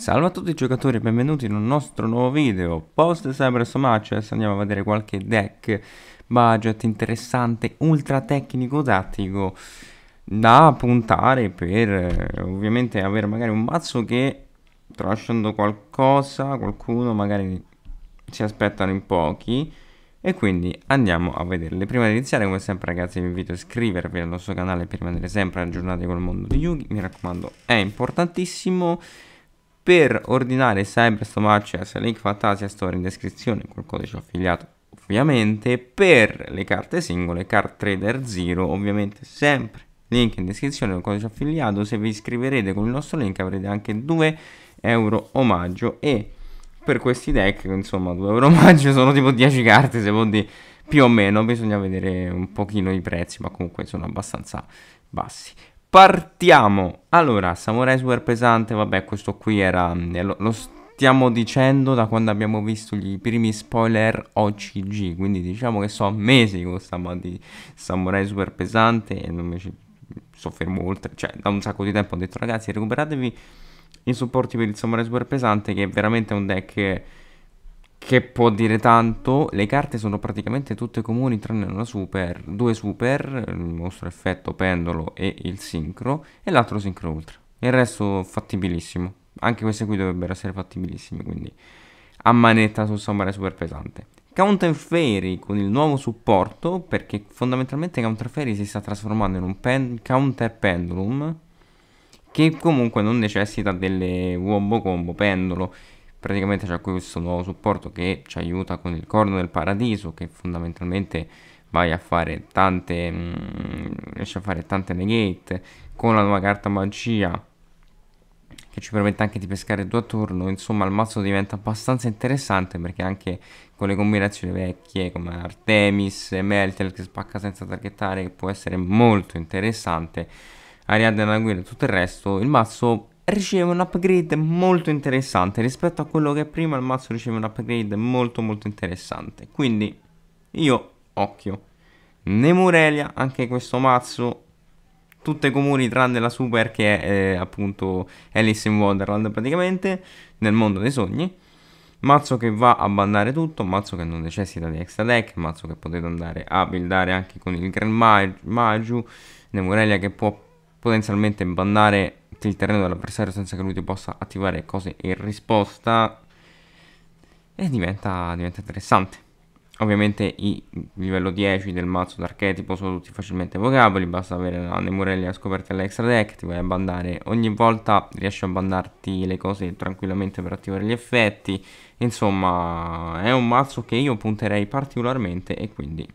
Salve a tutti giocatori e benvenuti in un nostro nuovo video Post Cyber Match, adesso andiamo a vedere qualche deck budget interessante, ultra tecnico tattico Da puntare per eh, ovviamente avere magari un mazzo che tralasciando qualcosa, qualcuno magari si aspettano in pochi e quindi andiamo a vederle. Prima di iniziare, come sempre, ragazzi, vi invito a iscrivervi al nostro canale per rimanere sempre aggiornati con il mondo di Yugi. Mi raccomando, è importantissimo. Per ordinare Cyberstone Matches, link Fantasia Store in descrizione col codice affiliato ovviamente. Per le carte singole, Card Trader Zero, ovviamente sempre link in descrizione col codice affiliato. Se vi iscriverete con il nostro link avrete anche 2 euro omaggio e per questi deck, insomma, 2 euro omaggio sono tipo 10 carte, secondo più o meno, bisogna vedere un pochino i prezzi, ma comunque sono abbastanza bassi. Partiamo! Allora, Samurai Super Pesante, vabbè, questo qui era... Eh, lo, lo stiamo dicendo da quando abbiamo visto i primi spoiler OCG, quindi diciamo che so mesi con sta di Samurai Super Pesante e non mi ci soffermo oltre, cioè da un sacco di tempo ho detto ragazzi recuperatevi i supporti per il Samurai Super Pesante che è veramente un deck che può dire tanto. Le carte sono praticamente tutte comuni tranne una super, due super, il mostro effetto pendolo e il sincro e l'altro sincro ultra. Il resto fattibilissimo. Anche queste qui dovrebbero essere fattibilissime, quindi a manetta sul Samurai Super Pesante. Counter Fairy con il nuovo supporto, perché fondamentalmente Counter Fairy si sta trasformando in un pen Counter Pendulum, che comunque non necessita delle wombo combo pendolo praticamente c'è questo nuovo supporto che ci aiuta con il corno del paradiso che fondamentalmente vai a fare tante mh, mm, riesce a fare tante negate con la nuova carta magia che ci permette anche di pescare due a turno. Insomma il mazzo diventa abbastanza interessante perché anche con le combinazioni vecchie come Artemis e Meltel che spacca senza targettare può essere molto interessante. Ariadne la guida e tutto il resto il mazzo riceve un upgrade molto interessante rispetto a quello che prima il mazzo riceve un upgrade molto molto interessante. Quindi io occhio Nemurelia anche questo mazzo tutte comuni tranne la super che è eh, appunto Alice in Wonderland praticamente nel mondo dei sogni. Mazzo che va a bandare tutto mazzo che non necessita di extra deck mazzo che potete andare a buildare anche con il Grand Maju Nemurelia che può potenzialmente bandare il terreno dell'avversario senza che lui ti possa attivare cose in risposta e diventa, diventa interessante. Ovviamente i livello 10 del mazzo d'archetipo sono tutti facilmente evocabili, basta avere la Nemurelia scoperta all'extra deck, ti vai a bandare ogni volta, riesci a bandarti le cose tranquillamente per attivare gli effetti, insomma è un mazzo che io punterei particolarmente e quindi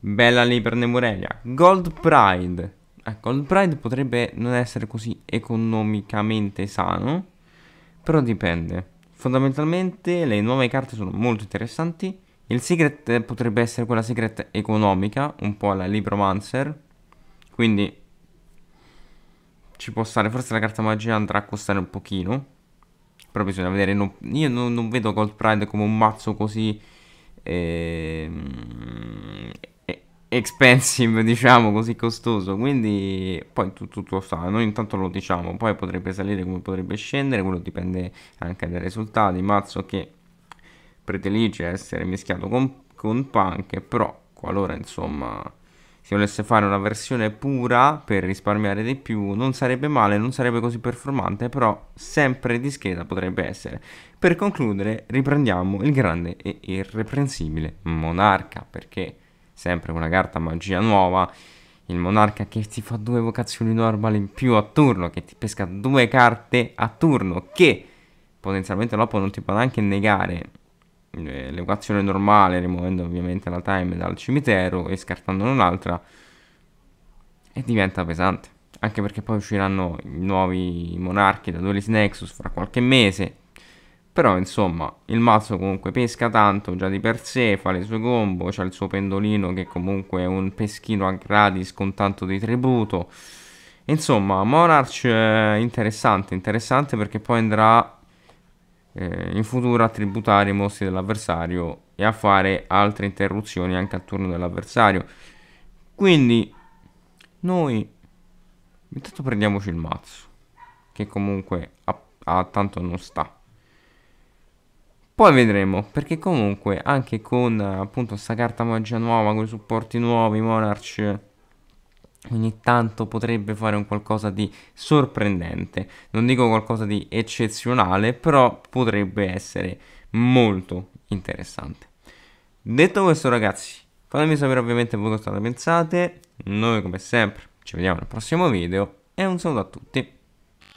bella lì per Nemurelia. Gold Pride, Ecco, il Pride potrebbe non essere così economicamente sano, però dipende. Fondamentalmente le nuove carte sono molto interessanti. Il Secret potrebbe essere quella Secret economica, un po' alla Libromancer. Quindi ci può stare, forse la carta magia andrà a costare un pochino. Però bisogna vedere, non, io non, non, vedo Gold Pride come un mazzo così... Eh, expensive, diciamo così costoso. Quindi poi tutto, tutto sta, noi intanto lo diciamo, poi potrebbe salire come potrebbe scendere, quello dipende anche dai risultati. Mazzo che predilige essere mischiato con, con punk, però qualora insomma si volesse fare una versione pura per risparmiare di più non sarebbe male, non sarebbe così performante, però sempre discreta potrebbe essere. Per concludere riprendiamo il grande e irreprensibile monarca, perché sempre una carta magia nuova, il monarca che ti fa due vocazioni normali in più a turno, che ti pesca due carte a turno, che potenzialmente dopo non ti può neanche negare eh, l'equazione normale, rimuovendo ovviamente la time dal cimitero e scartandone un'altra, e diventa pesante. Anche perché poi usciranno i nuovi monarchi da Duelist Nexus fra qualche mese, però insomma il mazzo comunque pesca tanto già di per sé, fa le sue combo, c'ha il suo pendolino che comunque è un peschino a gratis con tanto di tributo. Insomma, Monarch è interessante, interessante perché poi andrà eh, in futuro a tributare i mostri dell'avversario e a fare altre interruzioni anche al turno dell'avversario. Quindi noi intanto prendiamoci il mazzo, che comunque ha ah, tanto non sta. Poi vedremo, perché comunque anche con appunto sta carta magia nuova, con i supporti nuovi, Monarch, ogni tanto potrebbe fare un qualcosa di sorprendente. Non dico qualcosa di eccezionale, però potrebbe essere molto interessante. Detto questo ragazzi, fatemi sapere ovviamente voi cosa pensate. Noi come sempre ci vediamo nel prossimo video e un saluto a tutti.